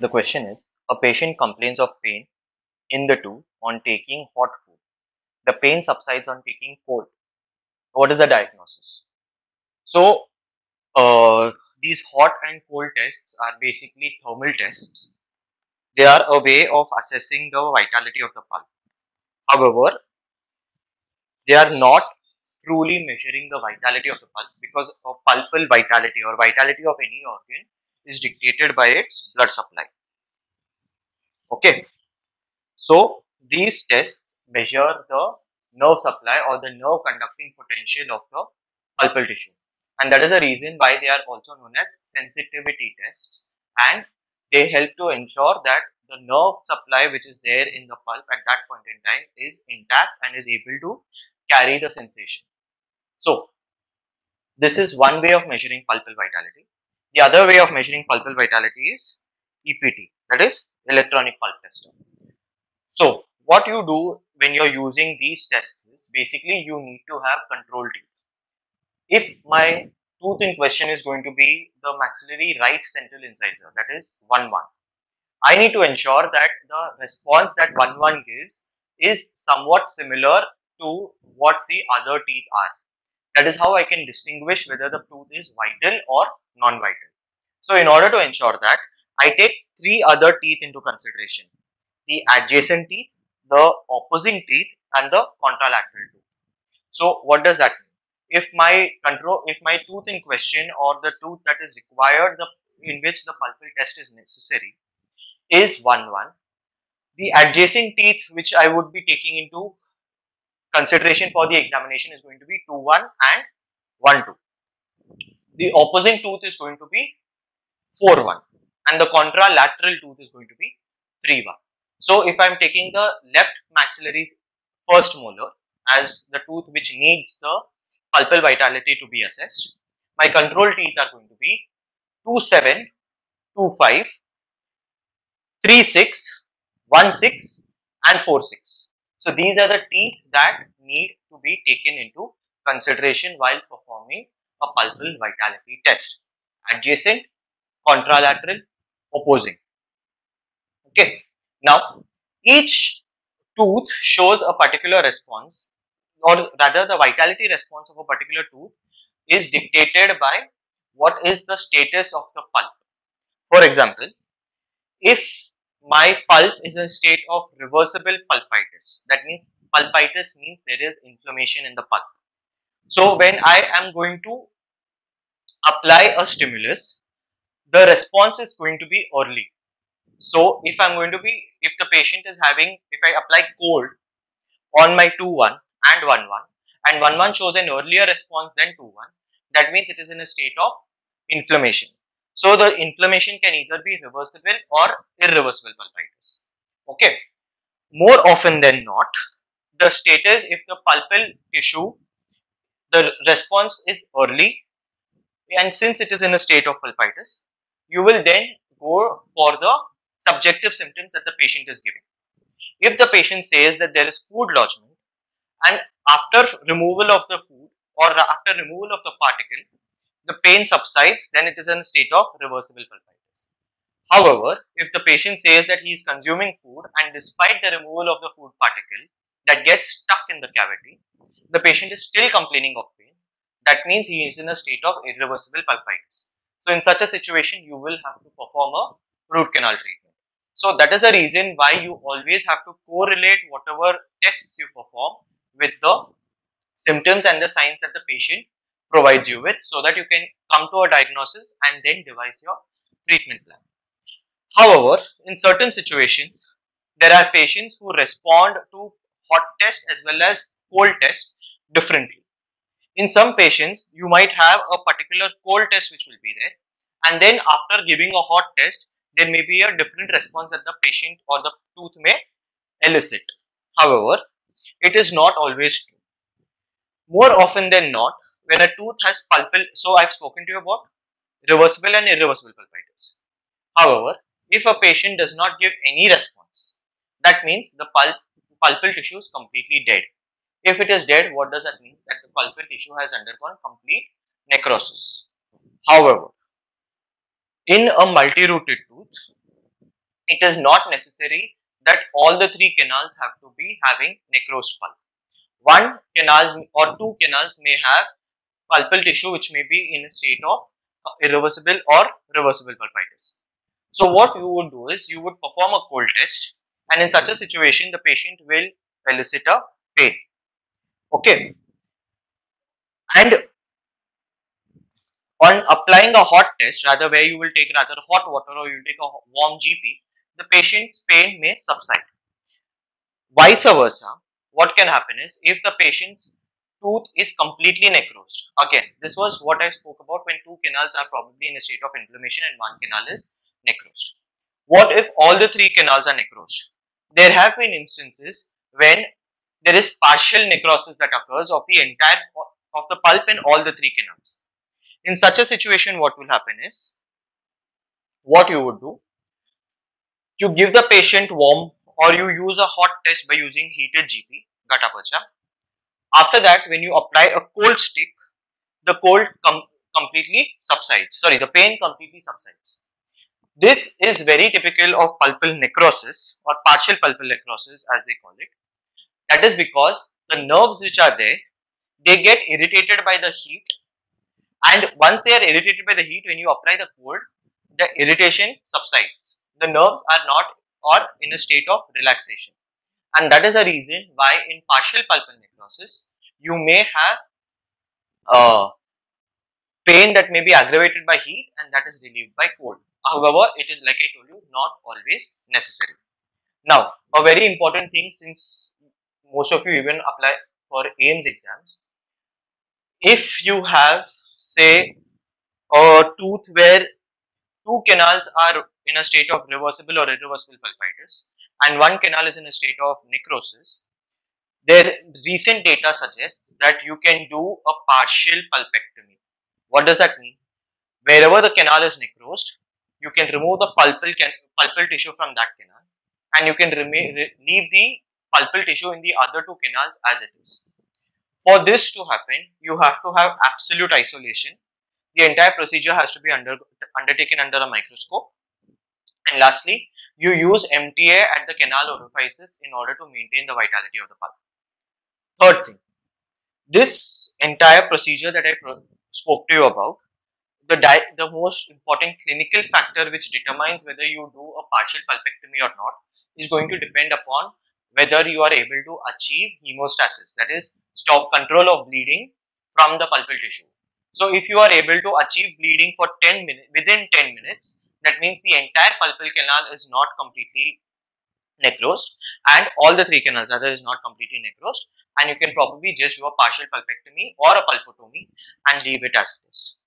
The question is, a patient complains of pain in the tooth on taking hot food. The pain subsides on taking cold. What is the diagnosis? So, uh, these hot and cold tests are basically thermal tests. They are a way of assessing the vitality of the pulp. However, they are not truly measuring the vitality of the pulp because of pulpal vitality or vitality of any organ is dictated by its blood supply. Okay. So, these tests measure the nerve supply or the nerve conducting potential of the pulpal tissue. And that is the reason why they are also known as sensitivity tests and they help to ensure that the nerve supply which is there in the pulp at that point in time is intact and is able to carry the sensation. So, this is one way of measuring pulpal vitality. The other way of measuring pulpal vitality is EPT, that is electronic pulp tester. So, what you do when you're using these tests is basically you need to have control teeth. If my tooth in question is going to be the maxillary right central incisor, that is 1 1, I need to ensure that the response that 1 1 gives is somewhat similar to what the other teeth are. That is how I can distinguish whether the tooth is vital or non-vital. So in order to ensure that, I take three other teeth into consideration. The adjacent teeth, the opposing teeth and the contralateral tooth. So what does that mean? If my control, if my tooth in question or the tooth that is required, the in which the pulpal test is necessary, is 1 1. The adjacent teeth which I would be taking into consideration for the examination is going to be 2 1 and 1 2. The opposing tooth is going to be 4 1 and the contralateral tooth is going to be 3 1. So, if I am taking the left maxillary first molar as the tooth which needs the pulpal vitality to be assessed, my control teeth are going to be 2 7, 2 5, 3 6, 1 6 and 4 6. So these are the teeth that need to be taken into consideration while performing a pulpal vitality test. Adjacent, contralateral, opposing. Okay. Now, each tooth shows a particular response or rather the vitality response of a particular tooth is dictated by what is the status of the pulp. For example, if my pulp is in a state of reversible pulpitis. That means pulpitis means there is inflammation in the pulp. So when I am going to apply a stimulus, the response is going to be early. So if I'm going to be, if the patient is having, if I apply cold on my 2-1 and 1-1 and 1-1 shows an earlier response than 2-1, that means it is in a state of inflammation. So the inflammation can either be reversible or irreversible pulpitis. Okay. More often than not, the status if the pulpal tissue, the response is early and since it is in a state of pulpitis, you will then go for the subjective symptoms that the patient is giving. If the patient says that there is food lodgement and after removal of the food or after removal of the particle, the pain subsides, then it is in a state of reversible pulpitis. However, if the patient says that he is consuming food and despite the removal of the food particle that gets stuck in the cavity, the patient is still complaining of pain, that means he is in a state of irreversible pulpitis. So, in such a situation, you will have to perform a root canal treatment. So, that is the reason why you always have to correlate whatever tests you perform with the symptoms and the signs that the patient provides you with so that you can come to a diagnosis and then devise your treatment plan. However, in certain situations, there are patients who respond to hot test as well as cold test differently. In some patients, you might have a particular cold test which will be there and then after giving a hot test, there may be a different response that the patient or the tooth may elicit. However, it is not always true. More often than not, when a tooth has pulpal, so I've spoken to you about reversible and irreversible pulpitis. However, if a patient does not give any response, that means the pulp, pulpal tissue is completely dead. If it is dead, what does that mean? That the pulpal tissue has undergone complete necrosis. However, in a multi-rooted tooth, it is not necessary that all the three canals have to be having necrosed pulp. One canal or two canals may have pulpal tissue which may be in a state of uh, irreversible or reversible pulpitis. So what you would do is you would perform a cold test and in such a situation the patient will elicit a pain. Okay. And on applying a hot test rather where you will take rather hot water or you will take a warm GP, the patient's pain may subside. Vice versa, what can happen is if the patient's tooth is completely necrosed. Again, this was what I spoke about when two canals are probably in a state of inflammation and one canal is necrosed. What if all the three canals are necrosed? There have been instances when there is partial necrosis that occurs of the entire of the pulp in all the three canals. In such a situation, what will happen is, what you would do, you give the patient warm or you use a hot test by using heated GP, gutta percha. After that, when you apply a cold stick, the cold com completely subsides. Sorry, the pain completely subsides. This is very typical of pulpal necrosis or partial pulpal necrosis as they call it. That is because the nerves which are there, they get irritated by the heat and once they are irritated by the heat, when you apply the cold, the irritation subsides. The nerves are not or in a state of relaxation. And that is the reason why in partial pulpal necrosis, you may have uh, pain that may be aggravated by heat and that is relieved by cold. However, it is like I told you, not always necessary. Now, a very important thing since most of you even apply for AIIMS exams, if you have say a tooth where two canals are in a state of reversible or irreversible pulpitis and one canal is in a state of necrosis, their recent data suggests that you can do a partial pulpectomy. What does that mean? Wherever the canal is necrosed, you can remove the pulpal, pulpal tissue from that canal and you can leave the pulpal tissue in the other two canals as it is. For this to happen, you have to have absolute isolation. The entire procedure has to be under, undertaken under a microscope. And lastly, you use MTA at the canal orifices in order to maintain the vitality of the pulp. Third thing, this entire procedure that I spoke to you about, the, the most important clinical factor which determines whether you do a partial pulpectomy or not is going to depend upon whether you are able to achieve hemostasis, that is stop control of bleeding from the pulpal tissue. So if you are able to achieve bleeding for 10 minutes, within 10 minutes, that means the entire pulpal canal is not completely necrosed and all the three canals other is not completely necrosed and you can probably just do a partial pulpectomy or a pulpotomy and leave it as it is.